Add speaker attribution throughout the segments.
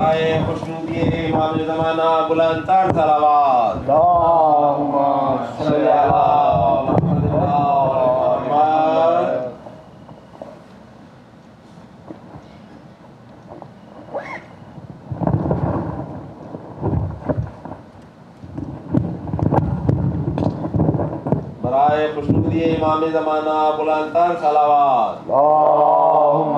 Speaker 1: آئے خوشن دیے امام زمانہ بلند تر
Speaker 2: سلاوات اللہم
Speaker 1: صلی اللہ برائے خوشنودی امام زمانہ بلند تر
Speaker 2: سلاوات اللہم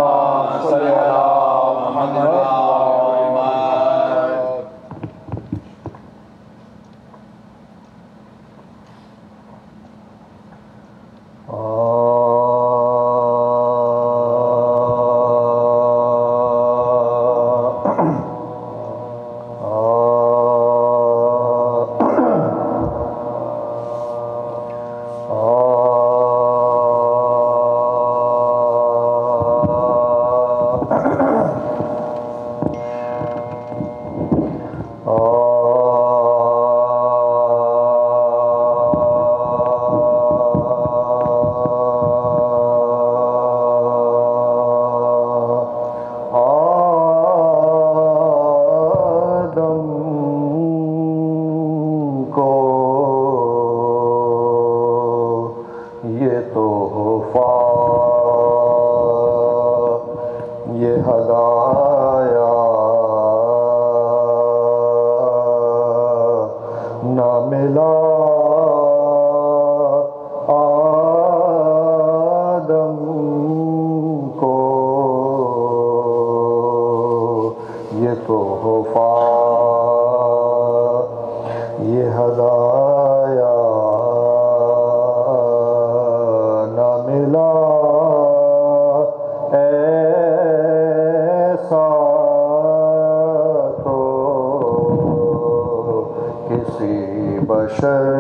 Speaker 2: تحفہ یہ ہدایا نہ ملا۔ ایسا تو کسی بشر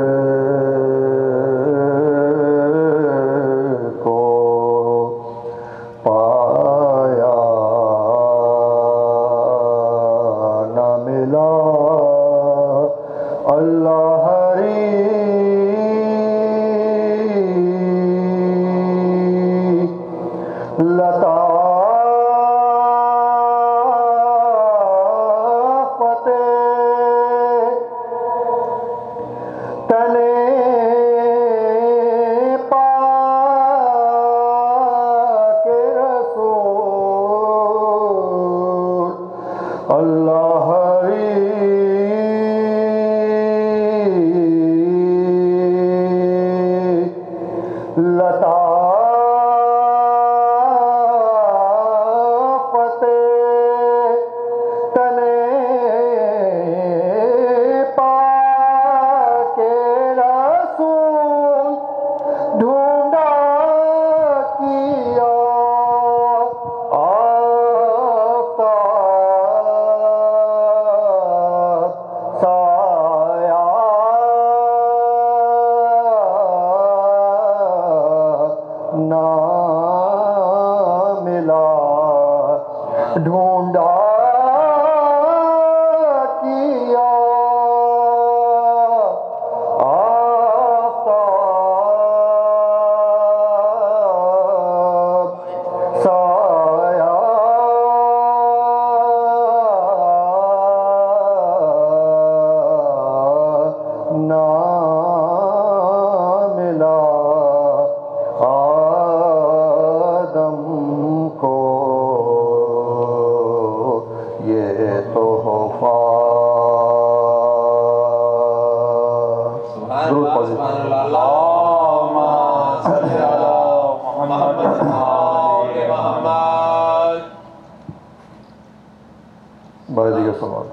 Speaker 2: بھائی جی کے سوال۔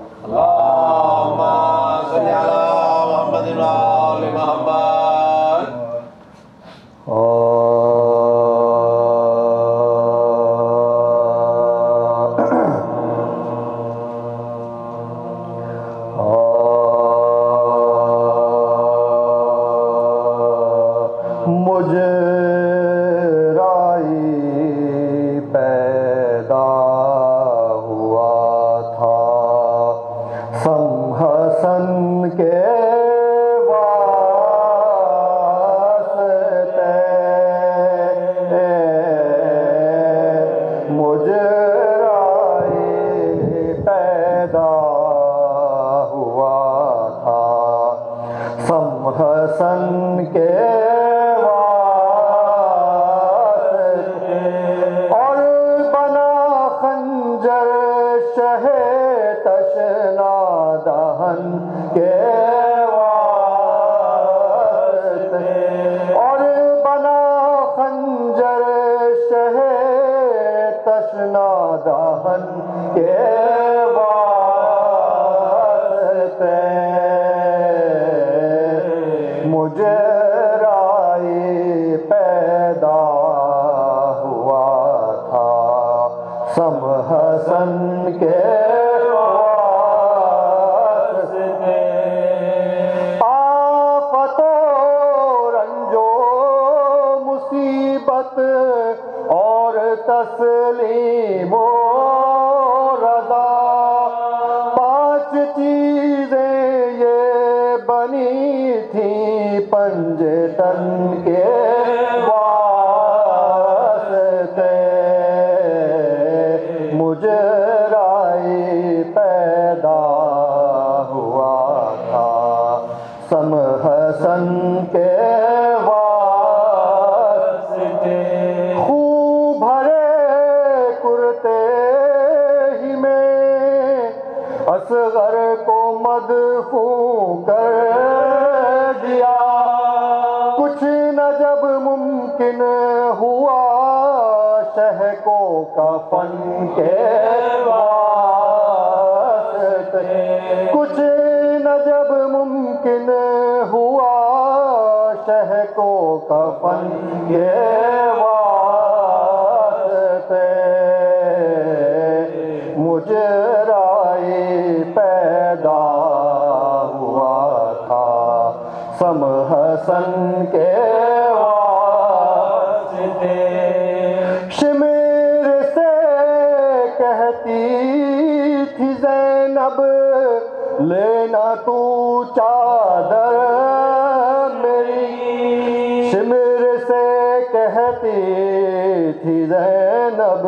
Speaker 2: دہن کے واسطے۔ اور بنا خنجر شہ تشنا دہن کے واسطے مصیبت اور تسلیم و اصغر کو مدفون کر دیا۔ کچھ نہ جب ممکن ہوا شہ کو کفن کے واسطے۔ کچھ نہ جب ممکن ہوا شہ کو کفن کے سم حسن کے واسطے۔ شمیر سے کہتی تھی زینب لینا تو چادر میری۔ شمر سے کہتی تھی زینب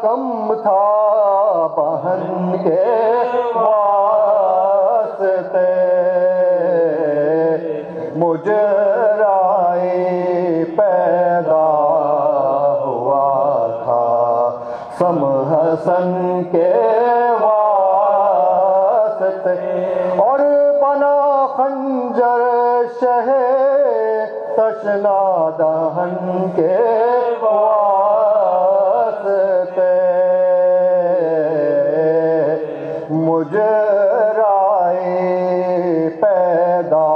Speaker 2: کم تھا بہن کے واسطے۔ مجھے رائی پیدا ہوا تھا۔ سم حسن کے واسطے۔ اور بنا خنجر شہ تشنا دہن کے واسطے مجھے رائی پیدا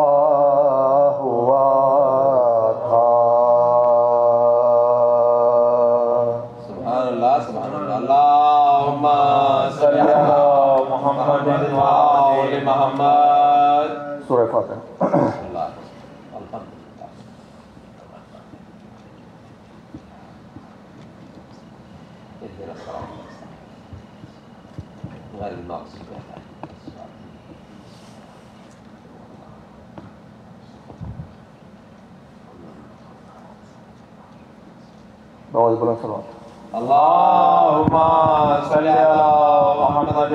Speaker 2: ہوا تھا
Speaker 1: سبحان اللہ سبحان اللہ اللہم صلی علی محمد و آل محمد
Speaker 2: سورہ فاتحہ
Speaker 1: اللہ الحمدللہ اهدنا الصراط المستقيم غير المغضوب عليهم
Speaker 2: آواز بلند سلام
Speaker 1: اللهم صل على محمد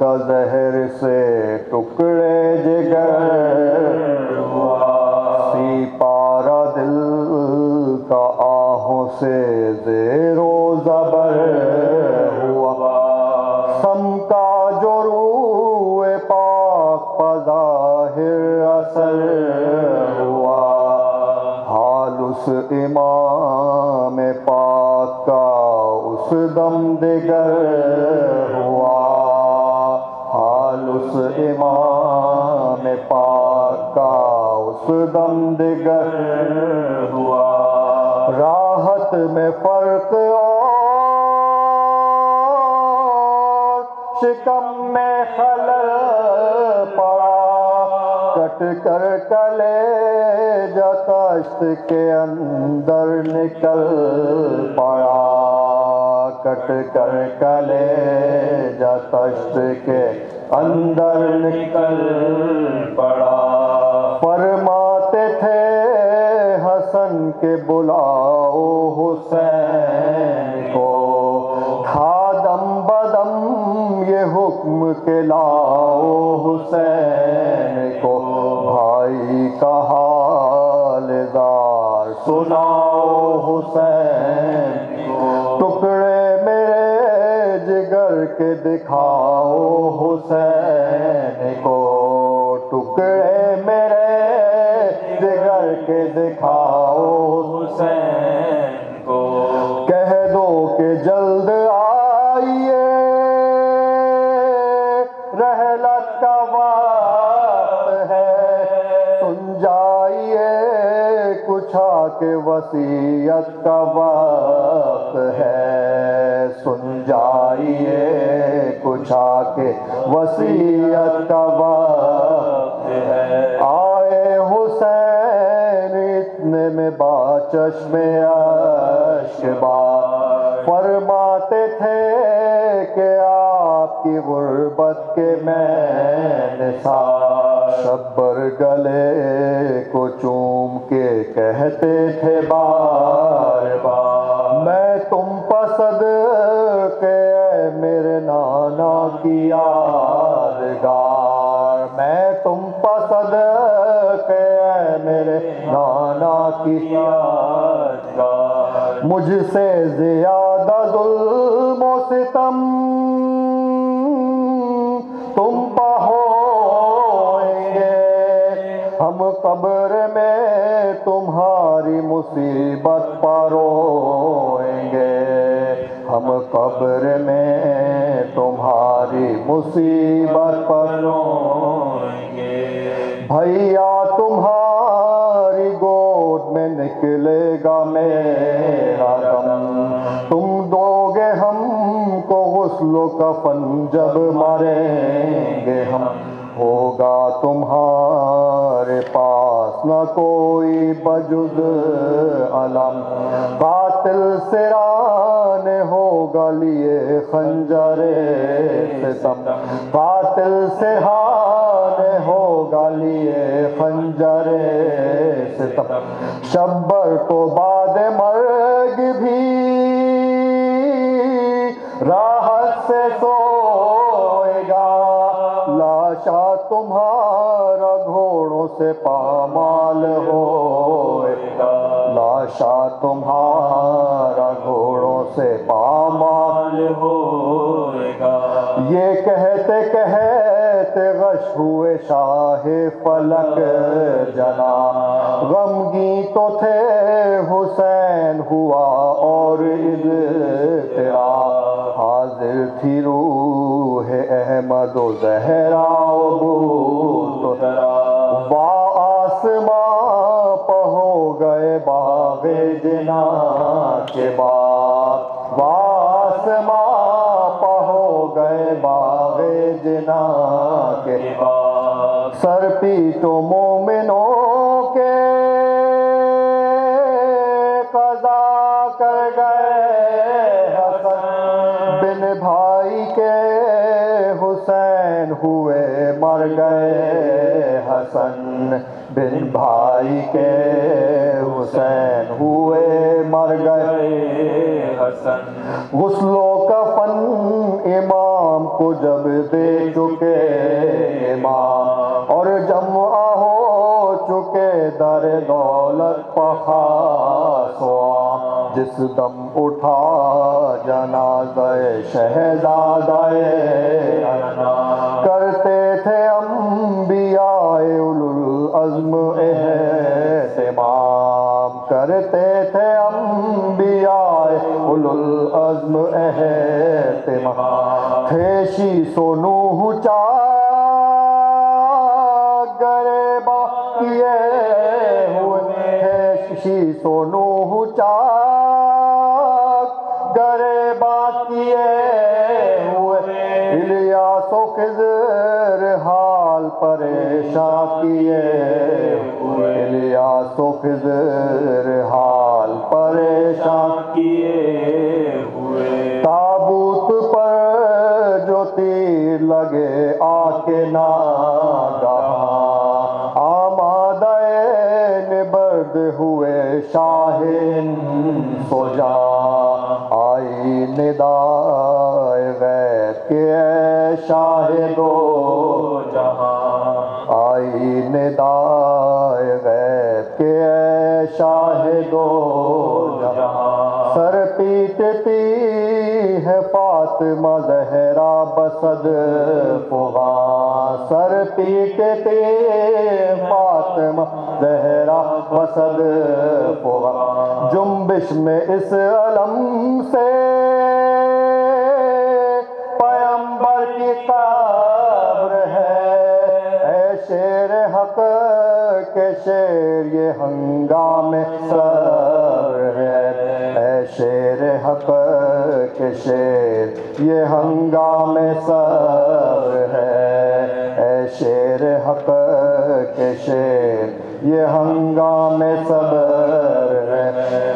Speaker 2: کا زہر سے ٹکڑے جگر سی پارا دل کا آہوں سے زیر و زبر ہوا۔ سم کا جو روح پاک پظاہر اثر ہوا۔ حال اس امام پاک کا اس دم دگر اس دم دگر ہوا راحت میں فرق اور، شکم میں خلل پڑا۔ کٹ کر کلے جتشت کے اندر نکل پڑا۔ کٹ کر کلے جتشت کے اندر نکل پڑا۔ فرماتے تھے حسن کے بلاؤ حسین کو۔ تھا دم بدم یہ حکم کے لاؤ حسین کو۔ بھائی کا حال دار سناؤ حسین ٹکڑے میرے جگر کے دکھاؤ حسین کو۔ ٹکڑے میرے جگر کے دکھاؤ رحلت کا وقت ہے۔ سن جائیے کچھ آ کے وسیعت کا وقت ہے۔ سن جائیے کچھ آ کے وسیعت کا وقت ہے۔ آئے حسین اتنے میں با چشم اشبا فرماتے کی غربت کے میں سا شبر گلے کو چوم کے کہتے تھے بار بار۔ میں تم پسند کے میرے نانا کی یادگار۔ میں تم پسند کے میرے نانا کی یادگار۔ مجھ سے زیادہ ظلم تمہاری مصیبت پروئیں گے۔ ہم قبر میں تمہاری مصیبت پروئیں گے۔ بھیا، تمہاری گود میں نکلے گا میرا دم۔ تم دو گے ہم کو غسل و کفن جب مریں گے ہم۔ ہوگا تمہارے پاس نہ کوئی بجز علم۔ قاتل سران ہوگا لیے خنجر ستم قاتل سران ہوگا لیے خنجر ستم شبر تو بعد مرگ بھی سے پامال ہوئے۔ لاشا تمہارا گھوڑوں سے پامال ہوئے یہ کہتے کہتے غش ہوئے شاہ فلک جنا۔ غمگی تو تھے، حسین ہوا اور اضطرا حاضر تھی روح احمد و زہرا و بوت وا جنا کے بعد وا آسماں پہو گئے باغ جنا کے بعد۔ سر پیٹو مومنوں کے قضا کر گئے حسن۔ بن بھائی کے حسین ہوئے مر گئے حسن۔ بن بھائی کے حسین ہوئے مر گئے۔
Speaker 3: حسن
Speaker 2: غسل و کفن امام کو جب دے چکے امام، اور جمع ہو چکے در دولت پخاس و عام جس دم اٹھا جنازہ شہزادہ کرتے تھے انبیاء اولو العزم اہتمام کرتے تھے العزم اہتمام تھے شی سونو چا گرے باقیے ہوئے تھے شی سونو چا گرے باقیے ہوئے الیاس و خضر حال پریشان کیے ہوئے الیاس و خضر حال پریشان
Speaker 3: کیے
Speaker 2: شاہین سو جا آئی ندائے غیب کے اے شاہدو
Speaker 3: جہاں۔
Speaker 2: آئی ندائے غیب کے اے شاہدو جہاں۔ سر پیٹتی ہے فاطمہ زہرا بسد فغاں۔ سر پیٹتی فاطمہ زہرا بسد فغاں جنبش میں اس علم سے پیمبر کی قبر ہے۔ اے شیر حق کے شیر یہ ہنگام صبر ہے۔ اے شیر حق کے شیر یہ ہنگام صبر ہے۔ اے شیر حق کے شیر یہ ہنگام صبر ہے۔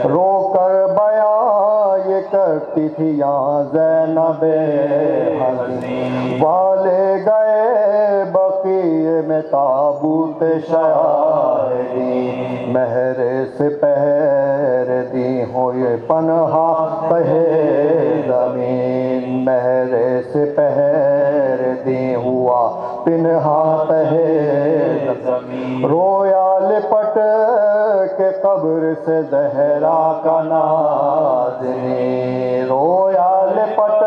Speaker 2: رو کر بیان یہ کرتی تھی یہاں زینب حسین والے گئے بقیے میں تابوت شاہدی۔ مہر سے پہر دی ہو یہ پنہا پہے زمین۔ مہر سے پہر دی ہوا پنہا پہے زمین رویا لپٹ کے قبر سے زہرا کا نازنی رویا لپٹ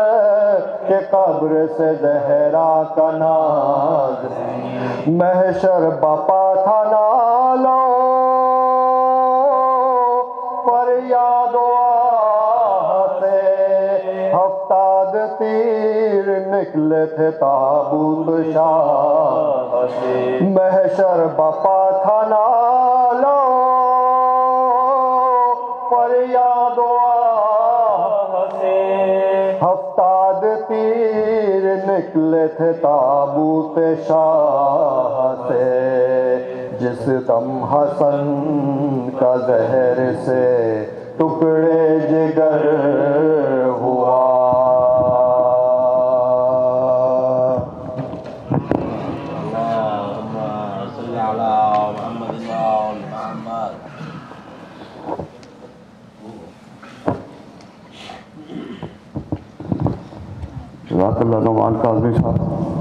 Speaker 2: کے قبر سے زہرا کا نازنی محشر بپا تھا نالو پر یاد و نکلے تھے تابوت شاہ۔ محشر بپا تھا نالو پر یاد و آہ۔ سے ہفتاد تیر نکلے تھے تابوت شاہ سے۔ جس دم حسن کا زہر سے ٹکڑے جگر ہوا
Speaker 1: اللهم صل على محمد وآل محمد
Speaker 2: جزاک اللہ نعمان کاظمی صاحب